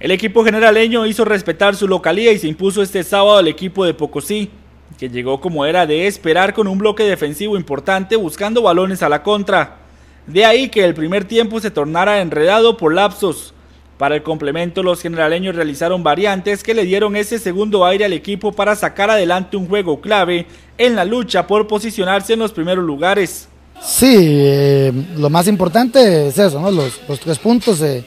El equipo generaleño hizo respetar su localía y se impuso este sábado al equipo de Pocosí, que llegó como era de esperar con un bloque defensivo importante buscando balones a la contra. De ahí que el primer tiempo se tornara enredado por lapsos. Para el complemento los generaleños realizaron variantes que le dieron ese segundo aire al equipo para sacar adelante un juego clave en la lucha por posicionarse en los primeros lugares. Sí, eh, lo más importante es eso, los tres puntos. Eh,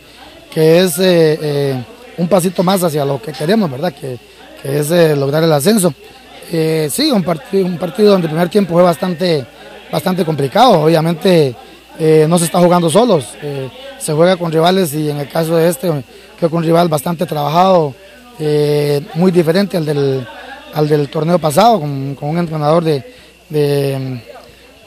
que es eh, eh, un pasito más hacia lo que queremos, ¿verdad? Que, es eh, lograr el ascenso. sí, un, partido, un partido donde el primer tiempo fue bastante, bastante complicado, obviamente no se está jugando solos, se juega con rivales y en el caso de este, creo que un rival bastante trabajado, muy diferente al del, al del torneo pasado, con, con un entrenador de, de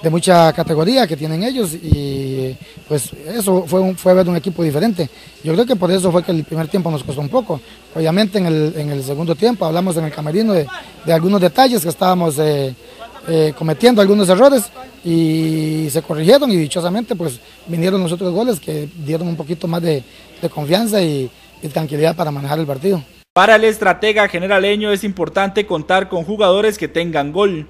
de mucha categoría que tienen ellos y pues eso fue, un, fue ver un equipo diferente. Yo creo que por eso fue que el primer tiempo nos costó un poco. Obviamente en el, en el segundo tiempo hablamos en el camerino de, de algunos detalles que estábamos eh, eh, cometiendo algunos errores y se corrigieron y dichosamente pues vinieron los otros goles que dieron un poquito más de, confianza y, y tranquilidad para manejar el partido. Para el estratega generaleño es importante contar con jugadores que tengan gol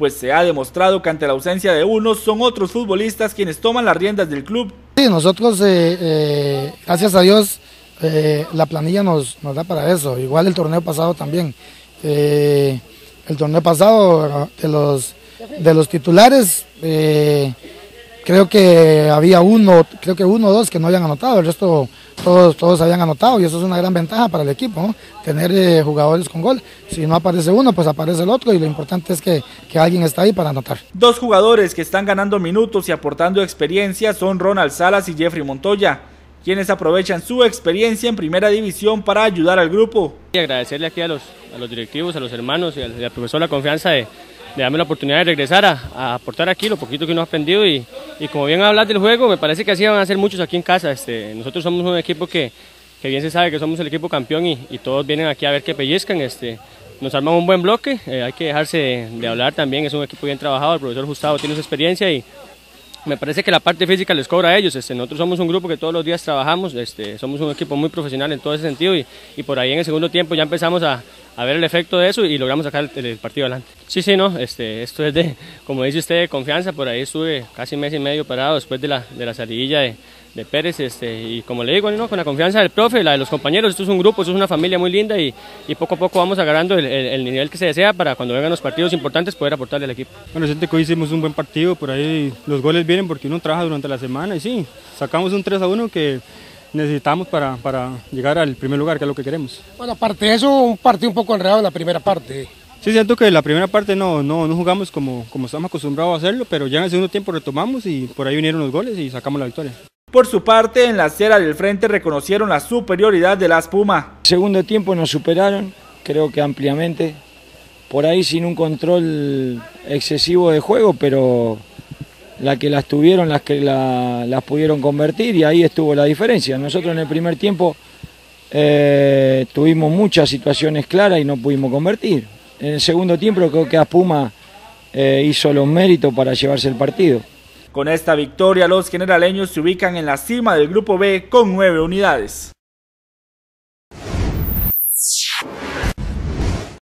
pues se ha demostrado que ante la ausencia de uno son otros futbolistas quienes toman las riendas del club. Sí, nosotros, eh, eh, gracias a Dios, eh, la planilla nos, da para eso, igual el torneo pasado también. el torneo pasado de los, de los titulares, creo que había uno, creo que uno o dos que no habían anotado, el resto todos, todos habían anotado y eso es una gran ventaja para el equipo, ¿no? tener eh, jugadores con gol. Si no aparece uno, pues aparece el otro y lo importante es que, que, alguien está ahí para anotar. Dos jugadores que están ganando minutos y aportando experiencia son Ronald Salas y Jeffrey Montoya quienes aprovechan su experiencia en primera división para ayudar al grupo. Y agradecerle aquí a los, a los directivos, a los hermanos y al, y al profesor la confianza de, de darme la oportunidad de regresar a, a, aportar aquí lo poquito que uno ha aprendido y, y como bien hablas del juego, me parece que así van a ser muchos aquí en casa. Este, nosotros somos un equipo que, que bien se sabe que somos el equipo campeón y, y todos vienen aquí a ver que pellizcan. Este, nos arman un buen bloque, eh, hay que dejarse de, de, hablar también, es un equipo bien trabajado, el profesor Gustavo tiene su experiencia y me parece que la parte física les cobra a ellos. Este, nosotros somos un grupo que todos los días trabajamos, este, somos un equipo muy profesional en todo ese sentido y, y por ahí en el segundo tiempo ya empezamos a, a, ver el efecto de eso y logramos sacar el, partido adelante. Sí, sí, no, este, esto es de, como dice usted, confianza. Por ahí estuve casi mes y medio parado después de la, de la salidilla de, de Pérez este, y como le digo, ¿no? con la confianza del profe, la de los compañeros, esto es un grupo, esto es una familia muy linda y, y poco a poco vamos agarrando el, el, el, nivel que se desea para cuando vengan los partidos importantes poder aportarle al equipo. Bueno, siento que hoy hicimos un buen partido, por ahí los goles vienen porque uno trabaja durante la semana y sí, sacamos un 3 a 1 que necesitamos para, para llegar al primer lugar, que es lo que queremos. Bueno, aparte de eso, un partido un poco enredado en la primera parte. Sí, siento que la primera parte no, no, no jugamos como, como estamos acostumbrados a hacerlo, pero ya en el segundo tiempo retomamos y por ahí vinieron los goles y sacamos la victoria. Por su parte, en la acera del frente reconocieron la superioridad de las Puma. Segundo tiempo nos superaron, creo que ampliamente, por ahí sin un control excesivo de juego, pero la que las tuvieron, las que la, las pudieron convertir y ahí estuvo la diferencia. Nosotros en el primer tiempo eh, tuvimos muchas situaciones claras y no pudimos convertir. En el segundo tiempo creo que Aspuma eh, hizo los méritos para llevarse el partido. Con esta victoria los generaleños se ubican en la cima del grupo B con nueve unidades.